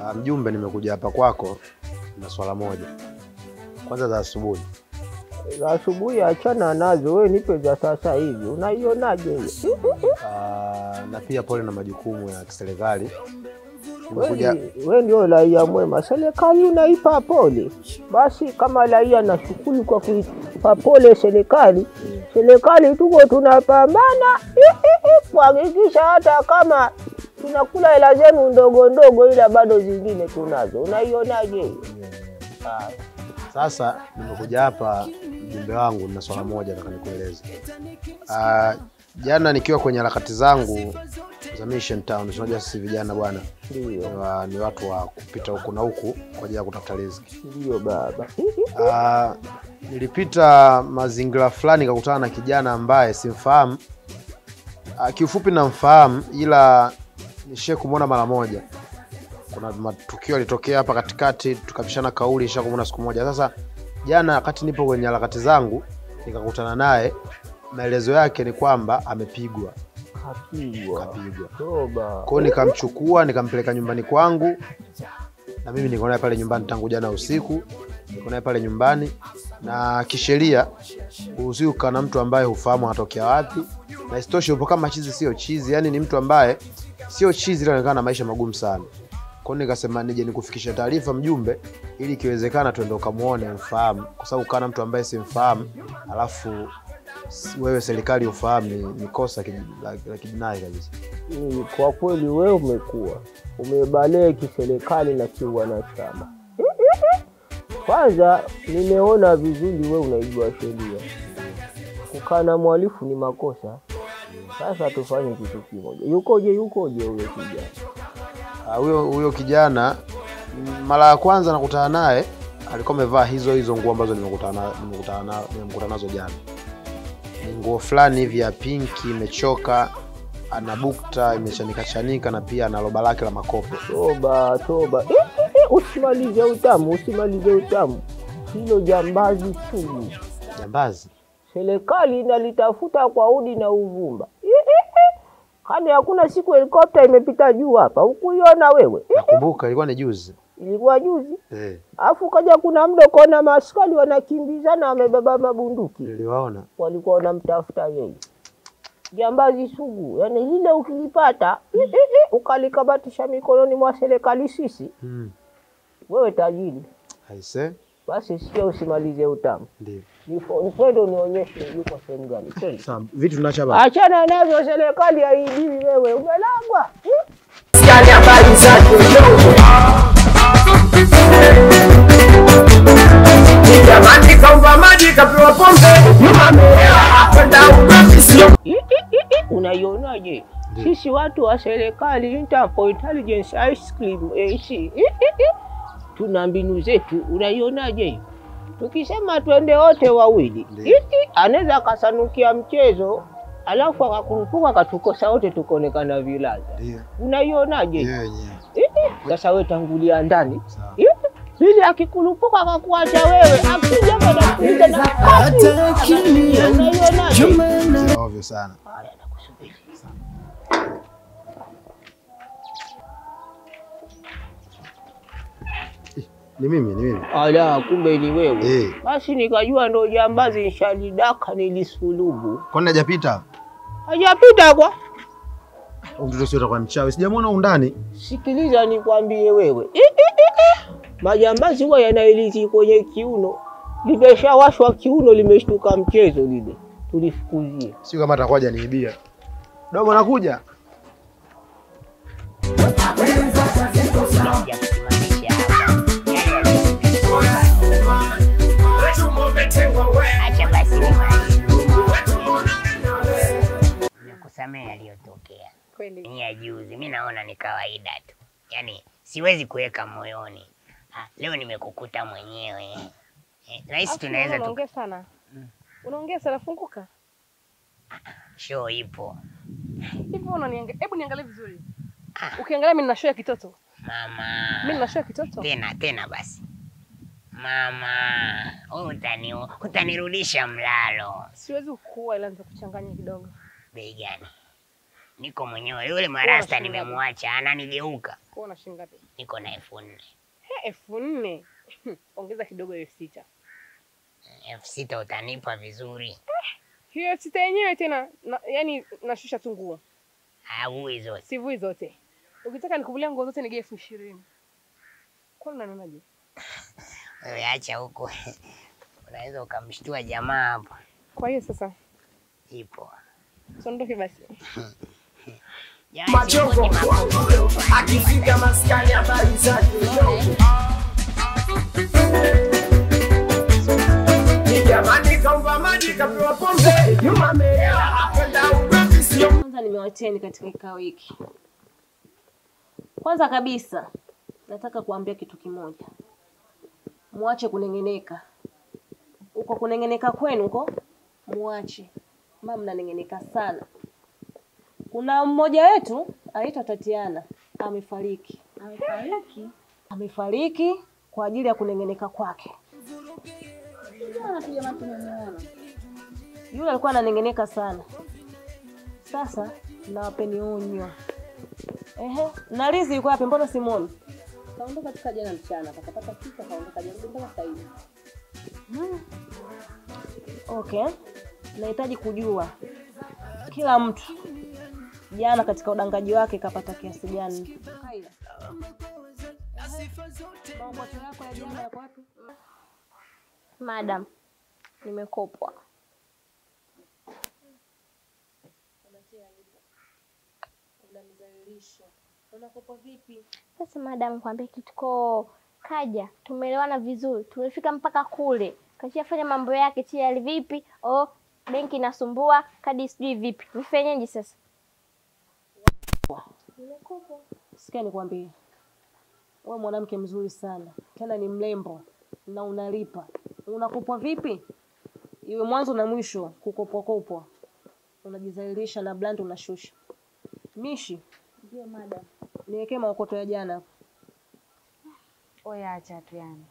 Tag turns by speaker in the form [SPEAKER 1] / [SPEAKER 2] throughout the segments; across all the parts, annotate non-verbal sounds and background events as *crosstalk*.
[SPEAKER 1] Ah, mjumbe, nimekuja hapa kwako na swala moja. Kwanza za asubuhi,
[SPEAKER 2] Za asubuhi achana nazo, we nipe za sasa hivi. Unaionaje hiyo?
[SPEAKER 1] Ah, na pia pole na majukumu ya kiserikali.
[SPEAKER 2] We ndio raia mwema, serikali unaipa pole. Basi kama raia na shughuli kwa kuipa pole serikali, serikali tuko tunapambana *laughs* kuhakikisha hata kama tunakula hela zenu ndogo ndogo, ila bado zingine tunazo. Unaionaje hiyo? Haya.
[SPEAKER 1] sasa, nimekuja hapa mjumbe wangu, na swala moja nataka nikueleze. Ah, jana nikiwa kwenye harakati zangu za Mission Town, unajua sisi vijana bwana
[SPEAKER 2] Ndio,
[SPEAKER 1] ni wa- ni watu wa kupita huku na huku kwa ajili ya kutafuta riziki.
[SPEAKER 2] ndio baba. *laughs*
[SPEAKER 1] Ah, nilipita mazingira fulani nikakutana na kijana ambaye simfahamu. Uh, kiufupi namfahamu, ila nishie kumwona mara moja. Kuna matukio yalitokea hapa katikati, tukapishana kauli, nisha kumwona siku moja. Sasa jana, wakati nipo kwenye harakati zangu, nikakutana naye. Maelezo yake ni kwamba amepigwa,
[SPEAKER 2] Kapigwa
[SPEAKER 1] kapigwa.
[SPEAKER 2] toba.
[SPEAKER 1] Kwa hiyo nikamchukua nikampeleka nyumbani kwangu, na mimi niko naye pale nyumbani tangu jana usiku, niko naye pale nyumbani. Na kisheria kukaa na mtu ambaye hufahamu anatokea wapi, na isitoshe upo kama chizi, sio chizi, yani ni mtu ambaye sio chizi, inaonekana na maisha magumu sana. Kwa hiyo nikasema nije nikufikisha taarifa mjumbe, ili ikiwezekana tuende ukamuone mfahamu, kwa sababu kana na mtu ambaye simfahamu alafu wewe serikali ufahamu ni, kosa la kijinai kabisa.
[SPEAKER 2] Kwa kweli wewe umekuwa umebalee kiserikali na kiwanachama. Kwanza nimeona vizuri wewe unaijua sheria, kukaa na mhalifu ni makosa. Sasa tufanye kitu kimoja. Yukoje, yukoje huyo kijana?
[SPEAKER 1] Ah, huyo huyo kijana mara ya kwanza nakutana naye alikuwa amevaa hizo hizo nguo ambazo nimekutana nimekutana na- nimekutana nazo jana. Ni nguo fulani hivi ya pinki imechoka, ana bukta imechanika chanika, na pia ana roba lake la makopo.
[SPEAKER 2] Toba, toba. Eh, eh, eh, Usimalize utamu, usimalize utamu. Hilo jambazi sugu.
[SPEAKER 1] Jambazi
[SPEAKER 2] serikali inalitafuta kwa udi na uvumba. Eh, eh, eh. Kwani hakuna siku helikopta imepita juu hapa, ukuiona wewe? Eh,
[SPEAKER 1] nakumbuka, ilikuwa ni juzi
[SPEAKER 2] ilikuwa juzi,
[SPEAKER 1] eh,
[SPEAKER 2] alafu kaja kuna muda ukaona maaskari wanakimbizana wamebeba mabunduki,
[SPEAKER 1] niliwaona.
[SPEAKER 2] walikuwa wanamtafuta yeye. Jambazi sugu, yani lile ukilipata ukalikabatisha eh, eh, ukalikamatisha mikononi mwa serikali sisi,
[SPEAKER 1] mm.
[SPEAKER 2] wewe tajiri.
[SPEAKER 1] Aise,
[SPEAKER 2] Basi sio, usimalize utamu,
[SPEAKER 1] ndio
[SPEAKER 2] Ni unionyeshe yuko sehemu gani.
[SPEAKER 1] Sawa. Vitu tunacha baba.
[SPEAKER 2] Achana navyo, serikali haibiwi wewe, umelagwa.
[SPEAKER 3] Jamani, kaumba maji kapewa pombe, kwenda
[SPEAKER 2] Unaionaje? Sisi watu wa serikali Interpol Intelligence Ice Cream AC I- i- i, tuna mbinu zetu. Unaionaje hiyo? Tukisema twende wote wawili, iti anaweza akasanukia mchezo alafu akakurupuka akatukosa wote tukaonekana vilaza. Unaionaje Sasa we tangulia ndani ili akikurupuka akakuacha wewe akija anakuja na kati. Unaionaje?
[SPEAKER 1] Ovyo sana.
[SPEAKER 2] Haya, nakusubiri.
[SPEAKER 1] Ni mimi, ni mimi.
[SPEAKER 2] Ala, kumbe ni wewe.
[SPEAKER 1] Eh.
[SPEAKER 2] Basi nikajua ndo jambazi nshalidaka nilisulubu.
[SPEAKER 1] Kwani hajapita?
[SPEAKER 2] Hajapita kwa.
[SPEAKER 1] Huyu Mtoto sio atakuwa mchawi. Sijamwona undani.
[SPEAKER 2] Sikiliza nikwambie wewe. I, i, i, i. Majambazi huwa yanailizi kwenye kiuno. Limeshawashwa kiuno limeshtuka mchezo lile. Tulifukuzie.
[SPEAKER 1] Sio kama atakuwa hajaniibia. Dogo nakuja.
[SPEAKER 4] Naona ni kawaida tu, yaani siwezi kuweka moyoni. Ha, leo nimekukuta mwenyewe eh, rahisi, tunaweza tu
[SPEAKER 5] unaongea sana. mm. Unaongea sana funguka.
[SPEAKER 4] show ipo
[SPEAKER 5] Hivi unaniangalia. Hebu niangalie vizuri. Ah. Ukiangalia mimi nina show ya kitoto.
[SPEAKER 4] mama.
[SPEAKER 5] Mimi nina show ya kitoto.
[SPEAKER 4] Tena tena basi mama, utani utanirudisha mlalo.
[SPEAKER 5] Siwezi kukua ila nitakuchanganya kidogo.
[SPEAKER 4] Bei gani? Niko mwenyewe, yule marasta nimemwacha, ananigeuka.
[SPEAKER 5] Kwa una shilingi ngapi?
[SPEAKER 4] niko na elfu nne
[SPEAKER 5] He, elfu nne. *laughs* Ongeza kidogo elfu sita.
[SPEAKER 4] elfu sita utanipa vizuri
[SPEAKER 5] Hiyo elfu sita yenyewe tena na, yani nashusha tu nguo.
[SPEAKER 4] avui hizo
[SPEAKER 5] Sivui zote. Ukitaka nikuvulia nguo zote nige elfu ishirini. Kwani unanionaje?
[SPEAKER 4] wewe acha huko *laughs* unaweza ukamshtua jamaa hapo
[SPEAKER 5] Kwa hiyo sasa
[SPEAKER 4] ipo
[SPEAKER 5] sondoke basi. *laughs*
[SPEAKER 3] Machogo akifika maskani habari zake. Jamani kaumba maji kapewa pombe. Nyuma amelewa apenda ugomvi sio?
[SPEAKER 6] Kwanza nimewateni katika kikao hiki. Kwanza kabisa nataka kuambia kitu kimoja, muache kuneng'eneka. Uko kuneng'eneka kwenu huko, muache, maana mnaneng'eneka sana. Kuna mmoja wetu aitwa Tatiana amefariki. Amefariki? Amefariki kwa ajili ya kuneng'eneka kwake. Yule alikuwa ananeng'eneka sana. Sasa nawapeni onyo. Ehe, na Lizi yuko wapi? Mbona simuoni? Kaondoka toka jana mchana, kakapata kisa kaondoka jana mpaka sasa hivi. Hmm. Okay. Nahitaji kujua kila mtu jana katika udangaji wake kapata kiasi gani?
[SPEAKER 7] Madam, nimekopwa. Sasa madam, kwambia kitu ko kaja, tumeelewana vizuri, tumefika mpaka kule, kashafanya mambo yake tayari. Vipi? Oh, benki inasumbua, kadi sijui vipi, nifanyeje sasa?
[SPEAKER 6] Sikia nikwambie, wewe mwanamke mzuri sana, tena ni mrembo na unalipa. Unakopwa vipi? Iwe mwanzo na mwisho, kukopwa kopwa, unajizalilisha na bland unashusha. Mishi,
[SPEAKER 8] Ndio madam.
[SPEAKER 6] niwekee maokoto ya jana hapo.
[SPEAKER 8] Oya acha tu yani.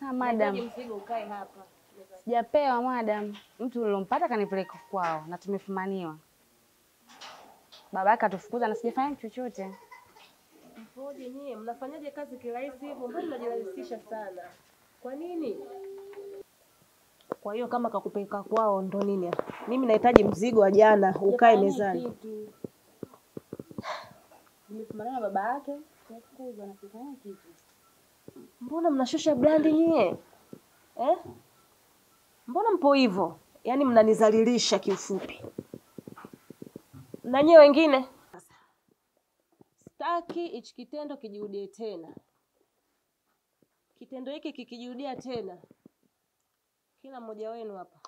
[SPEAKER 8] Sa madam,
[SPEAKER 6] mzigo ukae hapa.
[SPEAKER 8] Sijapewa madam. Mtu nilompata kanipeleka kwao na tumefumaniwa. Baba yake atufukuza na sijafanya chochote.
[SPEAKER 6] Mpoje nyie, mnafanyaje kazi kirahisi hivyo? Mbona mnajirahisisha sana? Kwa nini? Kwa hiyo kama kakupeleka kwao ndo nini? Mimi nahitaji mzigo wa jana ukae mezani.
[SPEAKER 8] Nimefumaniwa na baba yake, tumefukuzwa na sijafanya kitu.
[SPEAKER 6] Mbona mnashusha brandi nyie eh? Mbona mpo hivyo? Yaani mnanizalilisha kiufupi. Na nyie wengine, sitaki hichi kitendo kijirudie tena. Kitendo hiki kikijirudia tena, kila mmoja wenu hapa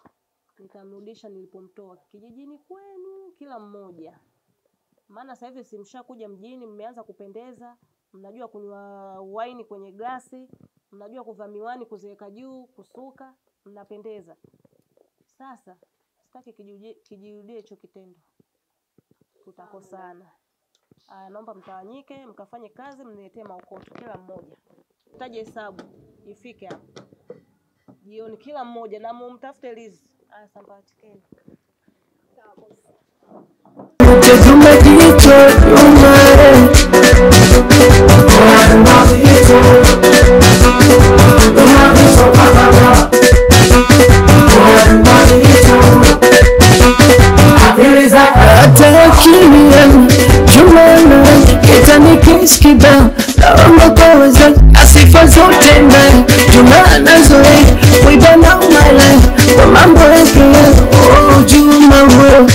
[SPEAKER 6] nitamrudisha nilipomtoa kijijini kwenu, kila mmoja. Maana sasa hivi simshakuja mjini, mmeanza kupendeza, mnajua kunywa waini kwenye glasi, mnajua kuvaa miwani, kuziweka juu, kusuka, mnapendeza. Sasa sitaki kijirudie hicho kitendo, tutakosana. Aya, naomba mtawanyike, mkafanye kazi, mniletee maokoto kila mmoja, taje hesabu ifike hapo jioni, kila mmoja na mumtafute Lizi. Aya, sambatikeni.
[SPEAKER 3] hata skiba naomba kuweza asifa zote mbaya Juma nazoe kuiba my umala kwa mambo ya kila oh, Juma wewe